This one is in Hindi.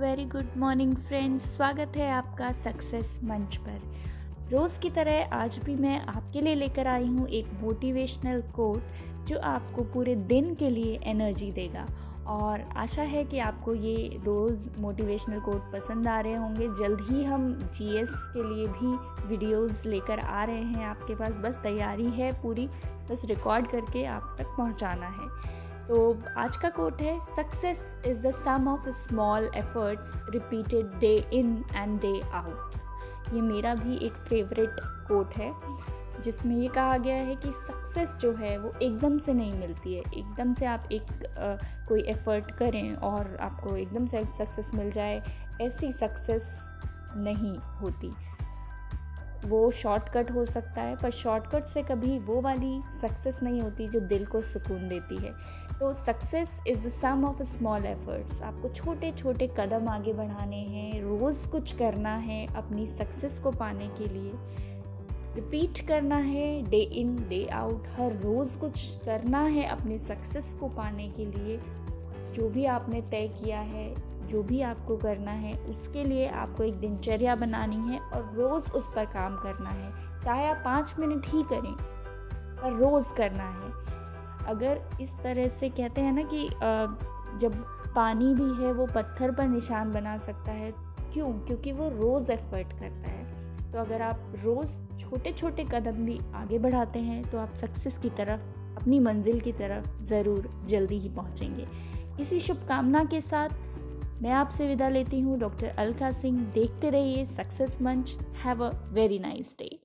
Very good morning friends. स्वागत है आपका सक्सेस मंच पर। रोज़ की तरह आज भी मैं आपके लिए लेकर आई हूँ एक मोटिवेशनल कोट जो आपको पूरे दिन के लिए एनर्जी देगा। और आशा है कि आपको ये रोज़ मोटिवेशनल कोट पसंद आ रहे होंगे। जल्द ही हम जीएस के लिए भी वीडियोस लेकर आ रहे हैं। आपके पास बस तैयारी है पूरी, बस रिकॉर्ड करके आप तक पहुंचाना है। तो आज का कोट है success is the sum of small efforts repeated day in and day out ये मेरा भी एक फेवरेट कोट है जिसमें ये कहा गया है कि सक्सेस जो है वो एकदम से नहीं मिलती है। एकदम से आप एक आ, कोई एफ़र्ट करें और आपको एकदम से सक्सेस मिल जाए ऐसी सक्सेस नहीं होती। वो शॉर्टकट हो सकता है, पर शॉर्टकट से कभी वो वाली सक्सेस नहीं होती जो दिल को सुकून देती है। तो success is the sum of small efforts आपको छोटे छोटे कदम आगे बढ़ाने हैं, रोज़ कुछ करना है अपनी सक्सेस को पाने के लिए। रिपीट करना है डे इन डे आउट हर रोज़ कुछ करना है अपनी सक्सेस को पाने के लिए। जो भी आपने तय किया है जो भी आपको करना है, उसके लिए आपको एक दिनचर्या बनानी है और रोज़ उस पर काम करना है। चाहे आप पाँच मिनट ही करें, पर रोज़ करना है। अगर इस तरह से कहते हैं ना कि जब पानी भी है, वो पत्थर पर निशान बना सकता है। क्यों? क्योंकि वो रोज़ एफर्ट करता है। तो अगर आप रोज़ छोटे छोटे कदम भी आगे बढ़ाते हैं तो आप सक्सेस की तरफ़, अपनी मंजिल की तरफ़ ज़रूर जल्दी ही पहुँचेंगे। इसी शुभकामना के साथ मैं आपसे विदा लेती हूँ। डॉक्टर अलका सिंह, देखते रहिए सक्सेस मंच। Have a very nice day.